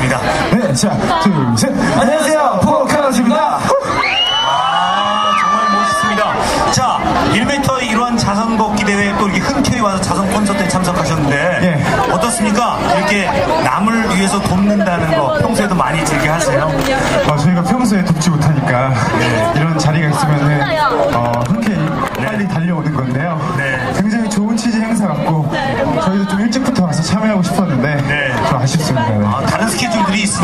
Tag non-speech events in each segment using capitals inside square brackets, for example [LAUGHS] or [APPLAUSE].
부탁드리겠습니다. 네, 자, 둘, 셋. 안녕하세요, 포카노스입니다. 아, 정말 멋있습니다. 자, 1m 이러한 자선 걷기 대회에 또 이렇게 흔쾌히 와서 자선 콘서트에 참석하셨는데 예. 어떻습니까? 이렇게 남을 위해서 돕는다는 거 평소에도 많이 즐겨 하세요? 어, 저희가 평소에 돕지 못하니까 이런 자리가 있으면은 어, 흔쾌히 빨리 달려오는 건데요. 네. 굉장히 좋은 취지 행사 같고 저희도 좀 일찍부터 와서 참여하고 싶었는데 네. 좀 아쉽습니다. 네. 아,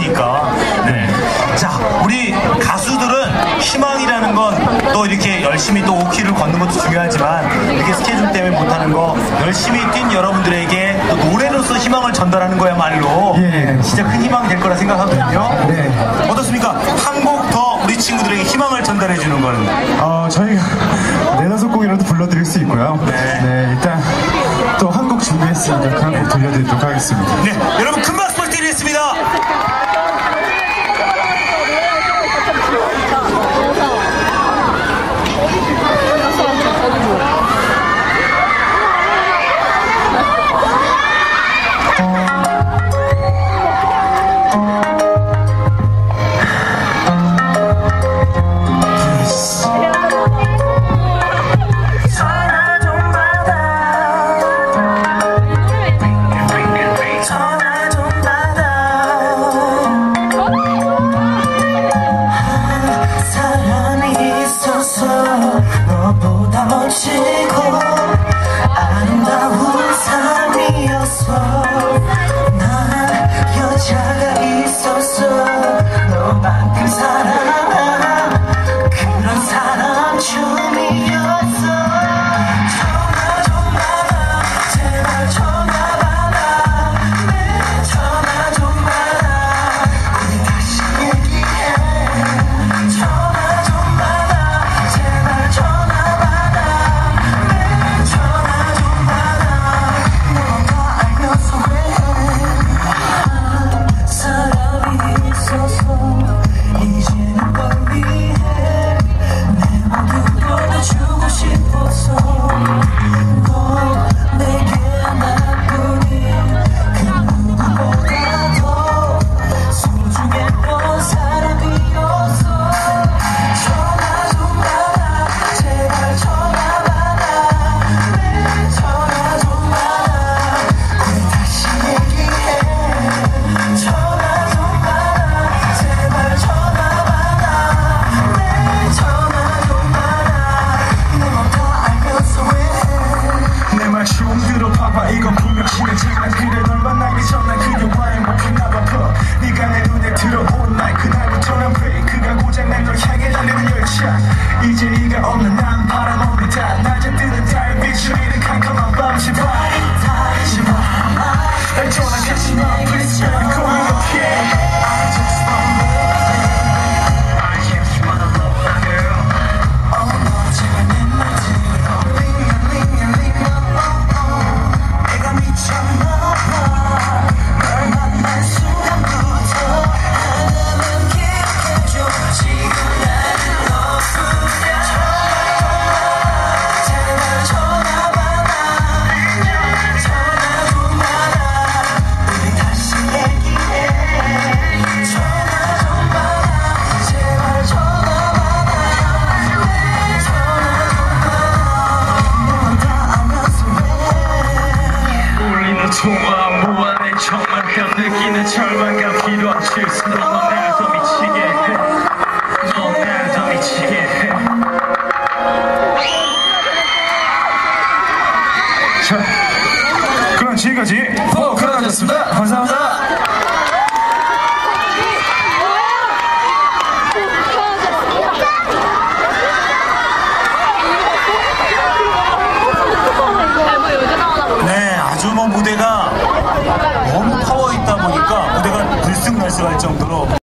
있으니까. 네. 자, 우리 가수들은 희망이라는 건 또 이렇게 열심히 또 5km를 걷는 것도 중요하지만 이렇게 스케줄 때문에 못하는 거 열심히 뛴 여러분들에게 또 노래로서 희망을 전달하는 거야말로 예. 진짜 큰 희망이 될 거라 생각하거든요. 네. 어떻습니까? 한 곡 더 우리 친구들에게 희망을 전달해 주는 거는 어, 저희가 [LAUGHS] 네다섯 곡이라도 불러드릴 수 있고요. 네. 일단 또 한 곡 준비했으니까 그한곡 들려드리도록 하겠습니다. 네, 여러분 큰박 사 말좀 들어 봐봐. 이건 분명 심해지만 그래 널 만나기 전난 그녀와 행복했나 봐. 봐. 네가 내 눈에 들어온 날 그날부터 난 브레이크가 고장난 널 향해 달리는 열차? 이제 네가 없는 난 바라봅니다. 낮에 뜨는 달빛을 잃은 캄캄한 밤시 봐 절망감 필요한 실수 무대가 들쑥날쑥할 정도로